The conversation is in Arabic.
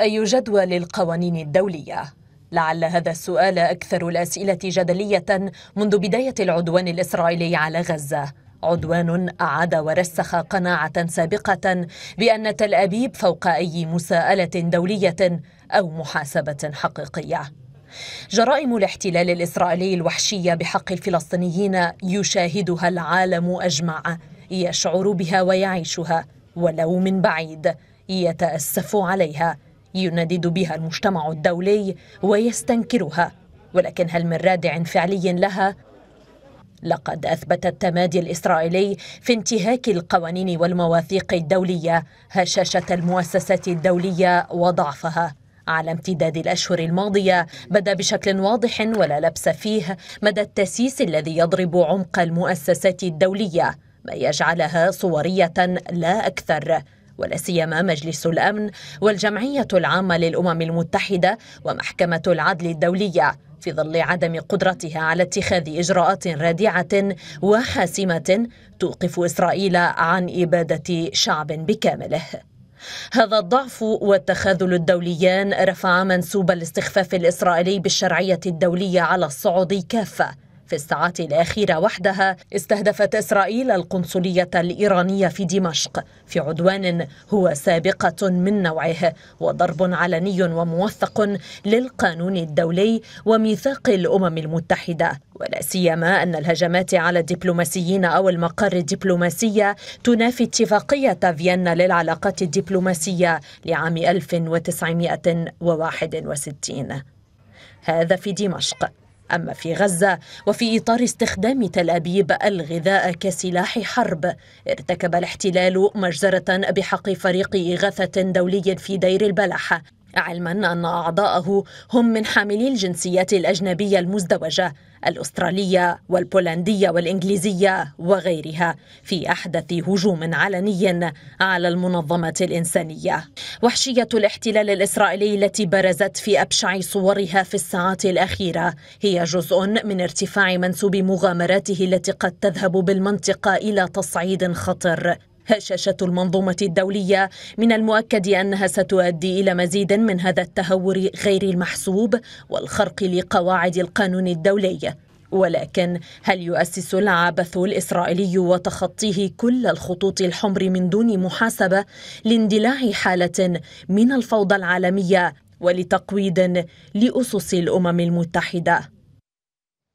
أي جدوى للقوانين الدولية؟ لعل هذا السؤال أكثر الأسئلة جدلية منذ بداية العدوان الإسرائيلي على غزة. عدوان أعاد ورسخ قناعة سابقة بأن تل أبيب فوق أي مساءلة دولية أو محاسبة حقيقية. جرائم الاحتلال الإسرائيلي الوحشية بحق الفلسطينيين يشاهدها العالم أجمع. يشعر بها ويعيشها ولو من بعيد يتأسف عليها. يندد بها المجتمع الدولي ويستنكرها. ولكن هل من رادع فعلي لها؟ لقد أثبت التمادي الإسرائيلي في انتهاك القوانين والمواثيق الدولية هشاشة المؤسسات الدولية وضعفها. على امتداد الأشهر الماضية بدأ بشكل واضح ولا لبس فيه مدى التسييس الذي يضرب عمق المؤسسات الدولية ما يجعلها صورية لا أكثر. ولا سيما مجلس الأمن والجمعية العامة للأمم المتحدة ومحكمة العدل الدولية في ظل عدم قدرتها على اتخاذ إجراءات رادعة وحاسمة توقف إسرائيل عن إبادة شعب بكامله. هذا الضعف والتخاذل الدوليان رفع منسوب الاستخفاف الإسرائيلي بالشرعية الدولية على الصعود كافة. في الساعات الأخيرة وحدها استهدفت إسرائيل القنصلية الإيرانية في دمشق. في عدوان هو سابقة من نوعه وضرب علني وموثق للقانون الدولي وميثاق الأمم المتحدة. ولا سيما أن الهجمات على الدبلوماسيين أو المقر الدبلوماسية تنافي اتفاقية فيينا للعلاقات الدبلوماسية لعام 1961 هذا في دمشق. أما في غزة وفي إطار استخدام تل أبيب الغذاء كسلاح حرب ارتكب الاحتلال مجزرة بحق فريق إغاثة دولي في دير البلح. علما أن أعضاءه هم من حاملي الجنسيات الأجنبية المزدوجة الأسترالية والبولندية والإنجليزية وغيرها في أحدث هجوم علني على المنظمة الإنسانية. وحشية الاحتلال الإسرائيلي التي برزت في أبشع صورها في الساعات الأخيرة هي جزء من ارتفاع منسوب مغامراته التي قد تذهب بالمنطقة إلى تصعيد خطر. هشاشة المنظومة الدولية من المؤكد أنها ستؤدي إلى مزيد من هذا التهور غير المحسوب والخرق لقواعد القانون الدولي. ولكن هل يؤسس العبث الإسرائيلي وتخطيه كل الخطوط الحمر من دون محاسبة لاندلاع حالة من الفوضى العالمية ولتقويض لأسس الأمم المتحدة؟